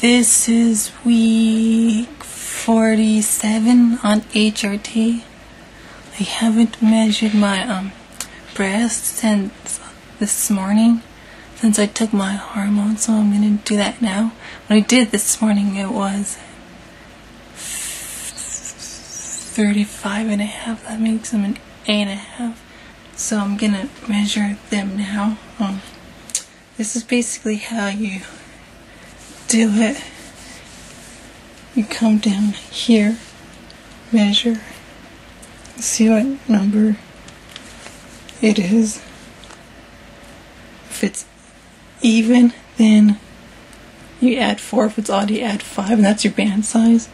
This is week 47 on HRT. I haven't measured my um, breast since this morning, since I took my hormones, so I'm going to do that now. When I did this morning, it was 35 and a half. That makes them an 8 and a half. So I'm going to measure them now. Um, this is basically how you do it. You come down here, measure, see what number it is. If it's even, then you add 4. If it's odd, you add 5, and that's your band size.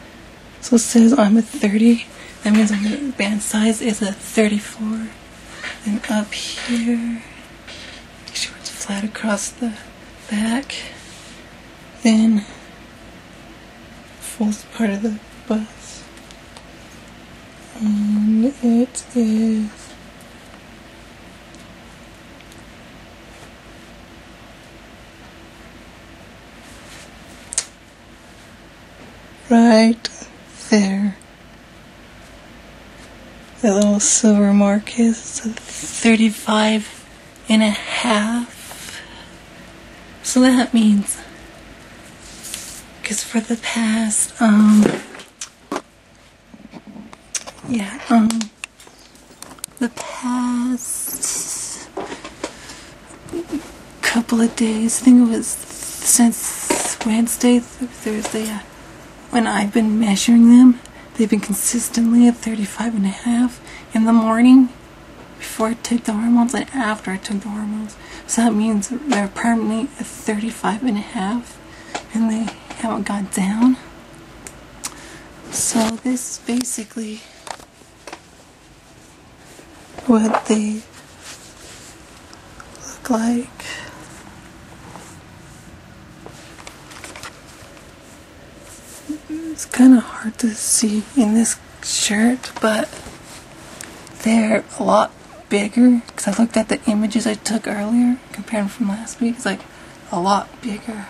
So it says I'm a 30. That means my band size is a 34. And up here, make sure it's flat across the back. Then fourth part of the bus. And it is right there. The little silver mark is 35 and a half. So that means, because for the past, um, yeah, um, the past couple of days, I think it was since Wednesday, Thursday, yeah, when I've been measuring them, they've been consistently at 35 and a half in the morning before I took the hormones and after I took the hormones. So that means they're permanently at 35 and a half and they haven't gone down. So this is basically what they look like. It's kind of hard to see in this shirt, but they're a lot bigger because I looked at the images I took earlier compared from last week. It's like a lot bigger.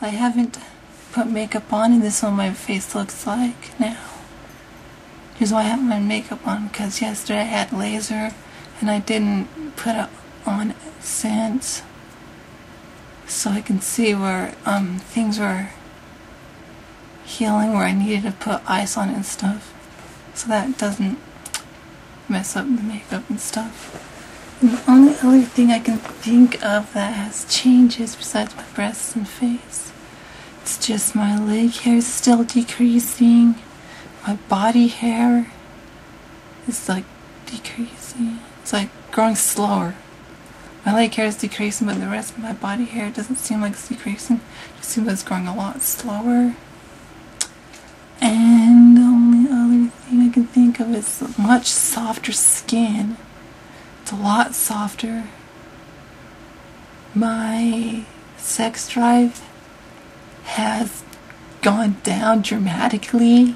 I haven't put makeup on, and this is what my face looks like now. Here's why I haven't had makeup on because yesterday I had laser and I didn't put it on since so I can see where um, things were healing where I needed to put ice on and stuff so that doesn't mess up the makeup and stuff. The only other thing I can think of that has changes besides my breasts and face, it's just my leg hair is still decreasing, my body hair is like decreasing, it's like growing slower. My leg hair is decreasing, but the rest of my body hair doesn't seem like it's decreasing. It seems like it's growing a lot slower. And the only other thing I can think of is much softer skin. It's a lot softer. My sex drive has gone down dramatically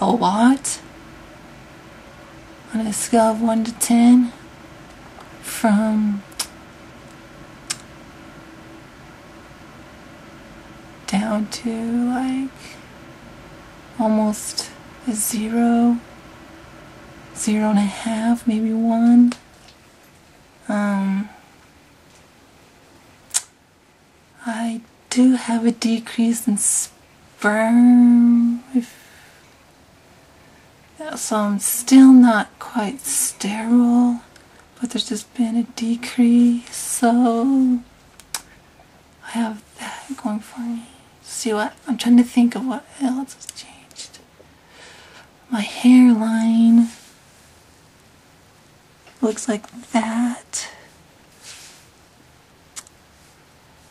a lot on a scale of 1 to 10 from down to like almost a zero, zero and a half, maybe one. Um, I do have a decrease in sperm. So I'm still not quite sterile, but there's just been a decrease. So I have that going for me see what I'm trying to think of what else has changed. My hairline looks like that.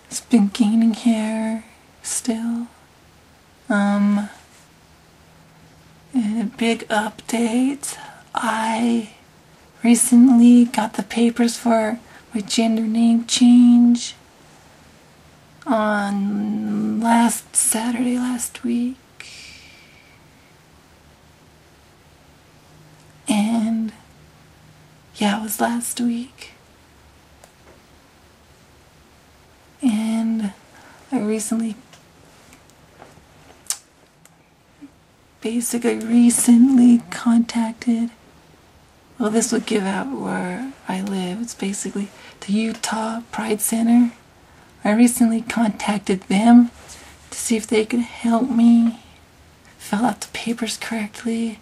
It's been gaining hair still. Um, big update. I recently got the papers for my gender name change on last Saturday last week. And yeah, it was last week. I recently basically recently contacted well this would give out where I live. It's basically the Utah Pride Center. I recently contacted them to see if they could help me fill out the papers correctly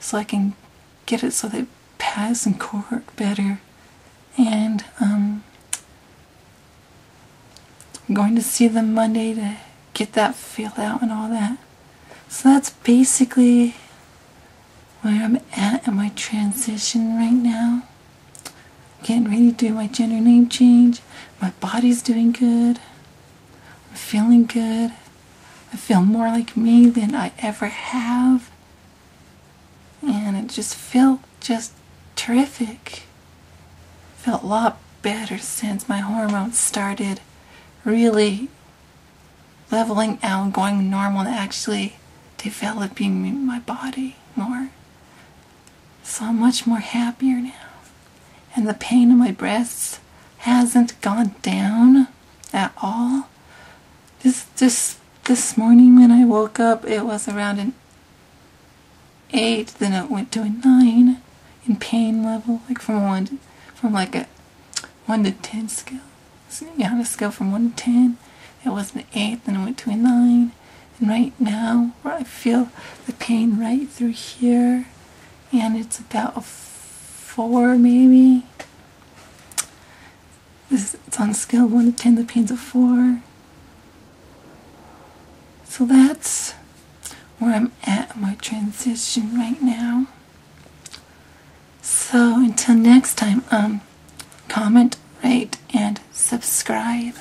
so I can get it so they pass in court better. And um, going to see them Monday to get that filled out and all that. So that's basically where I'm at in my transition right now. Getting ready to do my gender name change. My body's doing good. I'm feeling good. I feel more like me than I ever have. And it just felt just terrific. Felt a lot better since my hormones started really leveling out, going normal, and actually developing my body more. So I'm much more happier now. And the pain in my breasts hasn't gone down at all. This this this morning when I woke up it was around an eight, then it went to a nine in pain level, like from one from like a one to ten scale. Yeah, on a scale from one to ten, it was an eight, then it went to a nine. And right now, where I feel the pain right through here, and it's about a four maybe. This, it's on a scale of 1 to 10, the pain's a 4. So that's where I'm at my transition right now. So until next time, um, comment, rate, and subscribe.